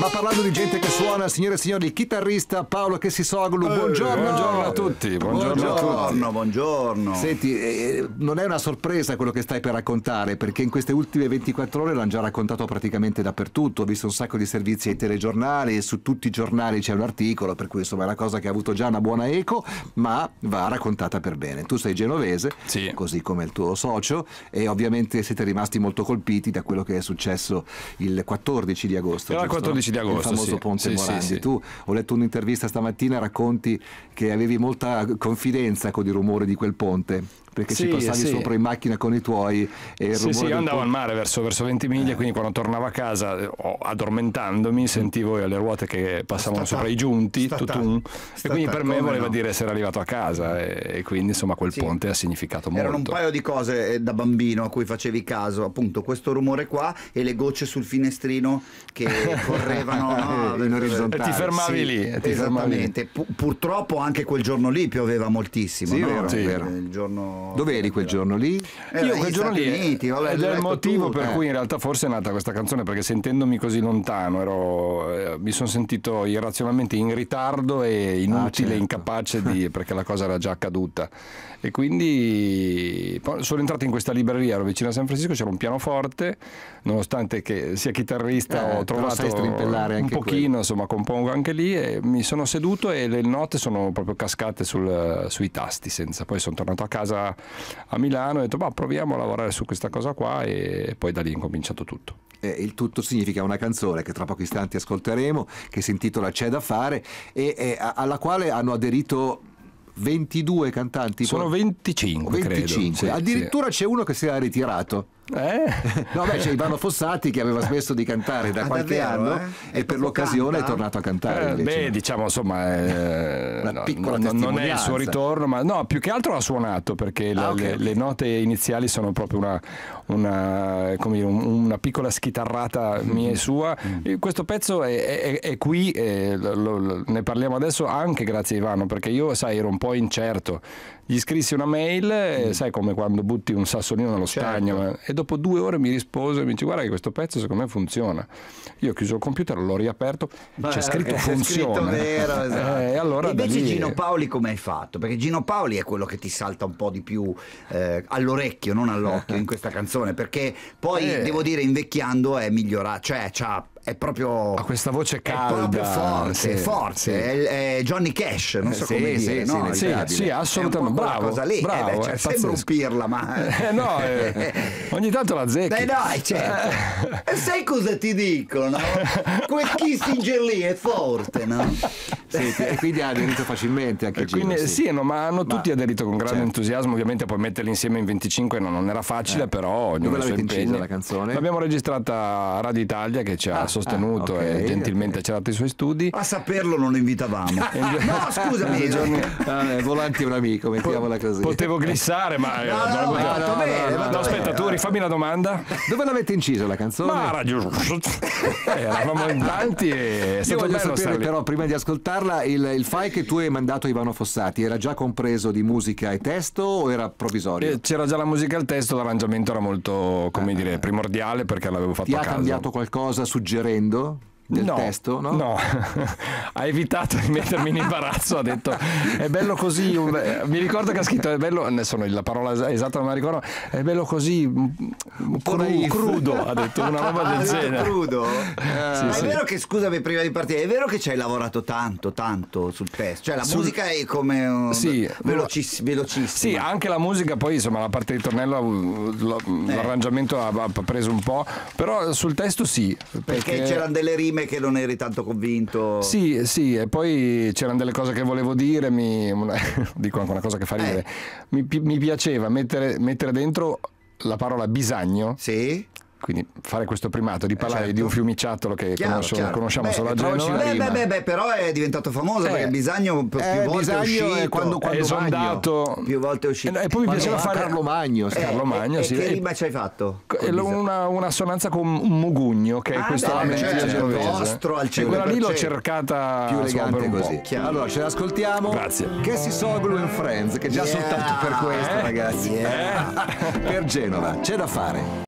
Ma parlando di gente che suona, signore e signori, il chitarrista Paolo Chessisoglu, buongiorno. Buongiorno a tutti, buongiorno, a tutti. Buongiorno, buongiorno. Senti, eh, non è una sorpresa quello che stai per raccontare, perché in queste ultime 24 ore l'hanno già raccontato praticamente dappertutto. Ho visto un sacco di servizi ai telegiornali e su tutti i giornali c'è un articolo, per cui insomma è una cosa che ha avuto già una buona eco, ma va raccontata per bene. Tu sei genovese, Sì. così come il tuo socio, e ovviamente siete rimasti molto colpiti da quello che è successo il 14 di agosto. Era il giusto? 14 di agosto, Il famoso sì. Ponte Sì, Morandi. sì. Tu ho letto un'intervista stamattina, racconti che avevi molta confidenza con i rumori di quel ponte, perché ci Sì, passavi sì. sopra in macchina con i tuoi e il Sì, rumore sì, io andavo al mare verso, verso 20 miglia, quindi quando tornavo a casa, eh, addormentandomi, sentivo le ruote che passavano Stata- sopra i giunti, stata- tutun, e quindi per me voleva no. dire essere arrivato a casa e, e quindi insomma quel Sì. ponte ha significato molto. Erano un paio di cose eh, da bambino a cui facevi caso, appunto questo rumore qua e le gocce sul finestrino che correvano no? In orizzontale. E ti fermavi Sì, lì, e ti fermavi lì. esattamente. Pu- purtroppo anche quel giorno lì pioveva moltissimo. Sì, no? vero, Il- vero. Il giorno... Dove eri quel giorno lì? Era Io quel giorno lì Uniti, vabbè, ed è il motivo tu, per eh. cui in realtà forse è nata questa canzone perché sentendomi così lontano ero, eh, mi sono sentito irrazionalmente in ritardo e inutile, certo. incapace di, perché la cosa era già accaduta e quindi sono entrato in questa libreria ero vicino a San Francisco c'era un pianoforte nonostante che sia chitarrista Eh, ho trovato un pochino quello. insomma compongo anche lì e mi sono seduto e le note sono proprio cascate sul- sui tasti senza poi sono tornato a casa a Milano e ho detto ma proviamo a lavorare su questa cosa qua e poi da lì è incominciato tutto Eh, il tutto significa una canzone che tra pochi istanti ascolteremo, che si intitola C'è da fare e, e alla quale hanno aderito 22 cantanti. sono poi- 25 credo 25. Sì, Addirittura c'è uno che si era ritirato. Eh? No, beh, c'è Ivano Fossati che aveva smesso di cantare da Ah, qualche davvero, anno eh? e per l'occasione canta? è tornato a cantare. Eh, beh, diciamo insomma, eh, no, piccola no, non è il suo ritorno, ma no, più che altro ha suonato perché le, Ah, le- ok. le note iniziali sono proprio una, una, come dire, un- una piccola schitarrata Mm-hmm. mia e sua. E Questo pezzo è, è- è qui, eh, lo- lo- ne parliamo adesso anche grazie a Ivano, perché io, sai, ero un po' incerto. Gli scrissi una mail, eh, sai come quando butti un sassolino nello Mm. Certo. stagno, ma- e dopo due ore mi rispose, mi dice guarda che questo pezzo secondo me funziona. Io ho chiuso il computer, l'ho riaperto, c'è Beh, scritto è funziona. scritto vero, esatto. Eh, e allora E invece Gino Paoli come hai fatto? Perché Gino Paoli è quello che ti salta un po' di più eh, all'orecchio, non all'occhio in questa canzone, perché poi Eh. devo dire invecchiando è migliorato, cioè c'ha- è proprio Ha questa voce è calda, proprio forte, sì, è forte, sì. è, è Johnny Cash, non so Eh, sì, come sì, dire, sì, no? sì, Sì, assolutamente. È bravo, cosa lì, eh, bravo, beh, cioè, è sembra un pirla, ma Eh, no, eh, ogni tanto la zecchi. Beh dai, certo. Sai cosa ti dicono? Quel Kissinger lì è forte, no? Sì, e quindi ha aderito facilmente anche Gino. quindi, sì. sì, no, ma hanno tutti aderito con grande certo. entusiasmo. Ovviamente poi metterli insieme in 25 non, non era facile, però ognuno Dove l'avete incisa la canzone? L'abbiamo registrata a Radio Italia che ci ha Ah, sostenuto ah, ok, e gentilmente ok. ci ha dato i suoi studi. A saperlo non lo invitavamo. no, scusami. Giorni- Ah, eh, Volanti è un amico, mettiamola così. Potevo glissare, ma. eh, No, no, no, no, no, bene, no, no, aspetta, tu rifammi la domanda. Dove l'avete incisa la canzone? Ma radio. Eh, Eravamo in tanti e è Io stato voglio bello sapere però prima di ascoltarla il, il file che tu hai mandato a Ivano Fossati era già compreso di musica e testo o era provvisorio? Eh, C'era già la musica e il testo, l'arrangiamento era molto, come dire, primordiale perché l'avevo fatto Ti a ha casa. cambiato qualcosa suggerendo del no, testo? No? No, ha evitato di mettermi in imbarazzo, ha detto è bello così, un- mi ricordo che ha scritto è bello, adesso la parola es- esatta non la ricordo, è bello così cru- crudo, ha detto una roba Ah, del detto genere. crudo? Sì, Ma è sì. vero che, scusami, prima di partire, è vero che ci hai lavorato tanto, tanto sul testo? Cioè la Sul- musica è come uh, Sì. velociss- velocissima. Sì, anche la musica, poi insomma la parte di tornello, uh, Eh. l'arrangiamento ha, ha preso un po', però sul testo sì. perché c'erano delle rime che non eri tanto convinto. Sì, sì, e poi c'erano delle cose che volevo dire, mi, una- dico anche una cosa che fa ridere. Eh. Mi, mi piaceva mettere, mettere dentro la parola bisagno, Sì? Quindi fare questo primato di parlare certo. di un fiumicettolo che Chiaro, conosco- chiaro. conosciamo Beh, solo a Genova. Beh, beh, beh, beh, però è diventato famoso Eh. perché Bisagno più Eh, volte Bisagno è uscito. è quando- È quando esondato. Più volte è uscito. E poi mi Quando piaceva va fare Carlo Magno, Eh, Carlo Magno, e, sì. e che rima ci hai fatto? una, una assonanza con un mugugno che è Ah, questo beh, certo, genovese. vostro al e quella lì l'ho 100%. cercata più elegante così. Allora ce l'ascoltiamo. Grazie. Che si Soglu and Friends, che già soltanto per questo, Eh? ragazzi. Per Genova, c'è da fare.